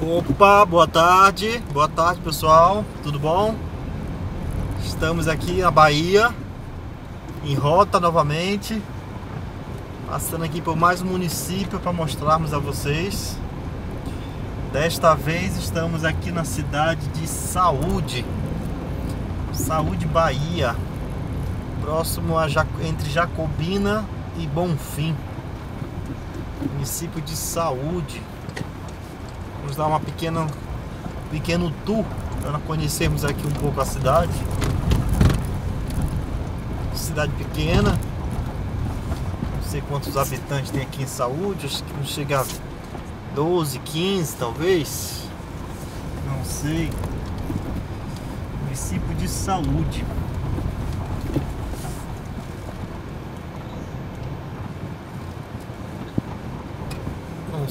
Opa, boa tarde, boa tarde pessoal, tudo bom? Estamos aqui na Bahia, em rota novamente, passando aqui por mais um município para mostrarmos a vocês. Desta vez estamos aqui na cidade de Saúde, Saúde Bahia, próximo a entre Jacobina e Bonfim, município de Saúde. Vamos dar uma pequena pequeno tour para conhecermos aqui um pouco a cidade. Cidade pequena. Não sei quantos habitantes tem aqui em Saúde, acho que não chega a 12, 15 talvez. Não sei. Município de Saúde.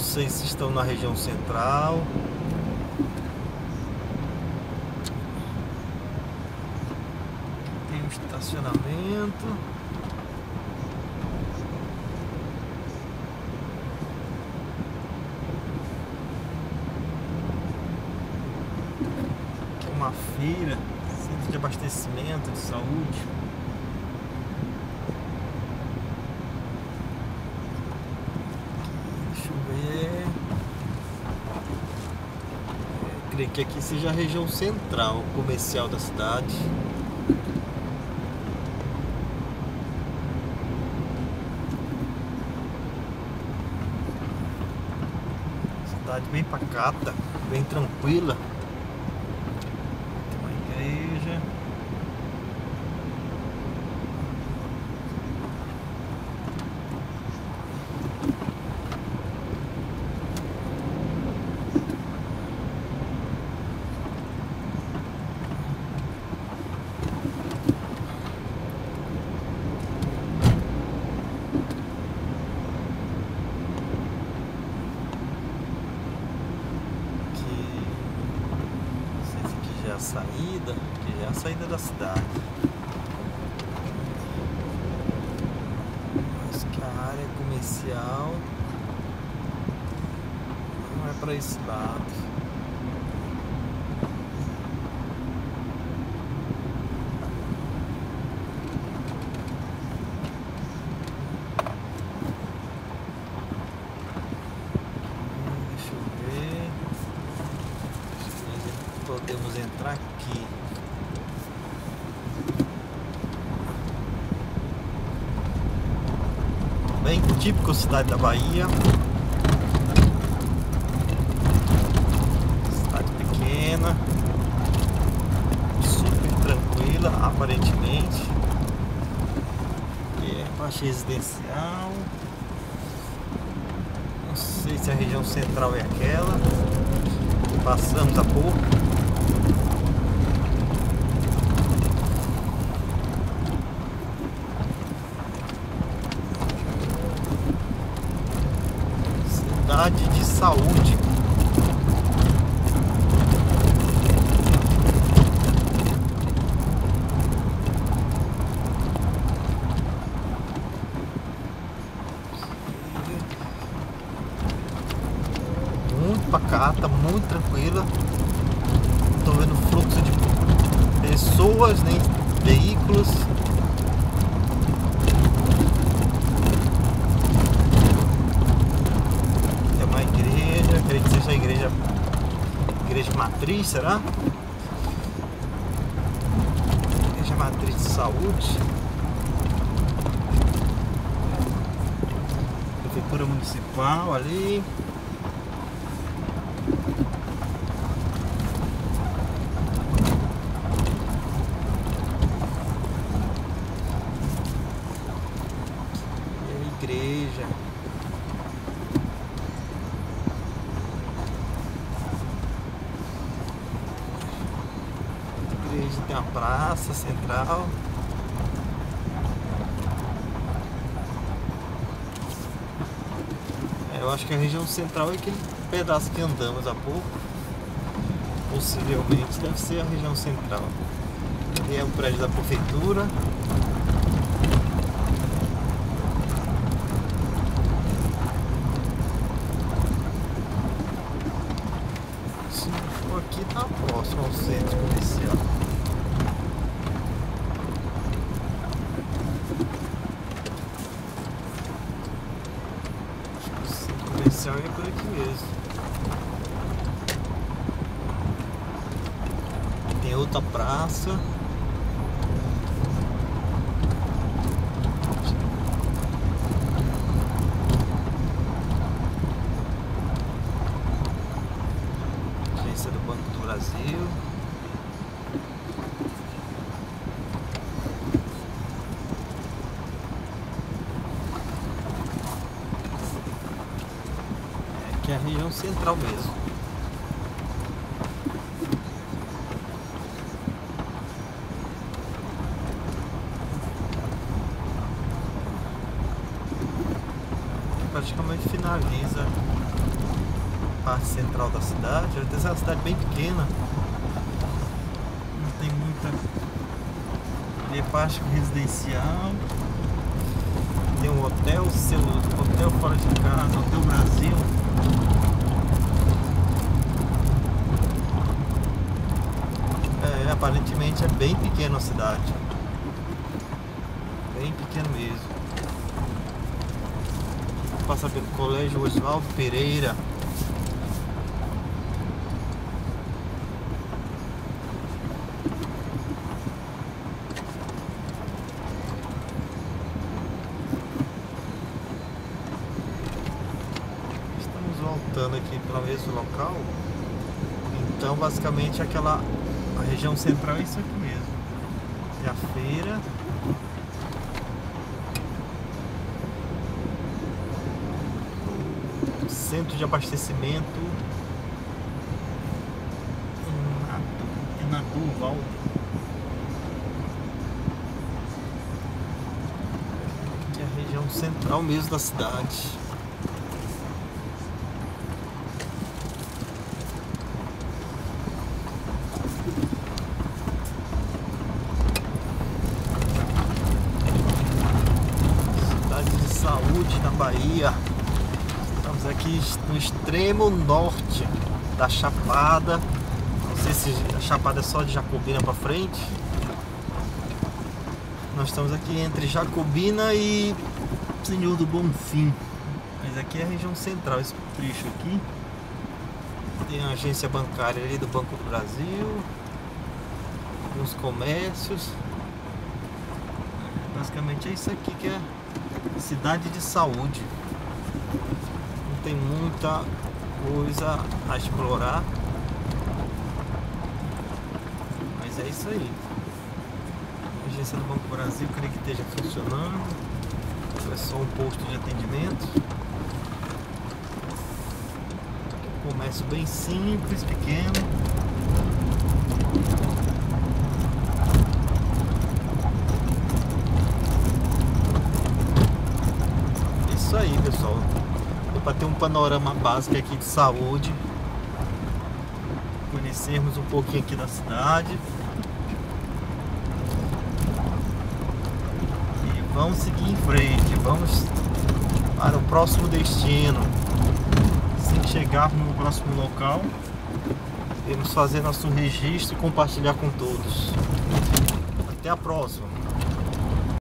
Sei se estão na região central. Tem um estacionamento. É uma feira, centro de abastecimento de saúde. Creio que aqui seja a região central comercial da cidade. Cidade bem pacata, bem tranquila. Tem uma igreja. a saída, que é a saída da cidade. Acho que a área comercial não é para esse lado. Podemos entrar aqui. Bem típico cidade da Bahia. Cidade pequena. Super tranquila, aparentemente. É baixa residencial. Não sei se a região central é aquela. Passamos a pouco. cidade de saúde. Muito pacata, muito tranquila. Estou vendo fluxo de pessoas, nem veículos. creio que seja a igreja igreja matriz, será? Igreja matriz de saúde. Prefeitura municipal ali. E a igreja. igreja tem a praça central. É, eu acho que a região central é aquele pedaço que andamos há pouco. Possivelmente deve ser a região central. Aqui é o prédio da prefeitura. aqui tá próximo ao centro comercial. O centro comercial é por aqui mesmo. Outra praça. Agência do Banco do Brasil. É, aqui é a região central mesmo. Praticamente finaliza a parte central da cidade. Essa é uma cidade bem pequena. Não tem muita. Ali é parte residencial. Tem um hotel, seu hotel fora de casa, Hotel Brasil. É, aparentemente é bem pequena a cidade. Bem pequeno mesmo passa pelo Colégio Oswaldo Pereira. Estamos voltando aqui para o mesmo local. Então, basicamente, aquela a região central é isso aqui mesmo. É a feira. Centro de abastecimento é na Durval. Aqui é a região central mesmo da cidade. Cidade de saúde na Bahia. Aqui no extremo norte da Chapada. Não sei se a Chapada é só de Jacobina para frente. Nós estamos aqui entre Jacobina e Senhor do Bonfim. Mas aqui é a região central, esse trecho aqui. Tem a agência bancária ali do Banco do Brasil. Alguns comércios. Basicamente é isso aqui que é cidade de saúde tem muita coisa a explorar. Mas é isso aí. A agência do Banco Brasil creio que esteja funcionando. É só um posto de atendimento. Comércio bem simples, pequeno. Isso aí, pessoal para ter um panorama básico aqui de saúde, conhecermos um pouquinho aqui da cidade. E vamos seguir em frente, vamos para o próximo destino. Assim que chegarmos no próximo local, vamos fazer nosso registro e compartilhar com todos. Até a próxima.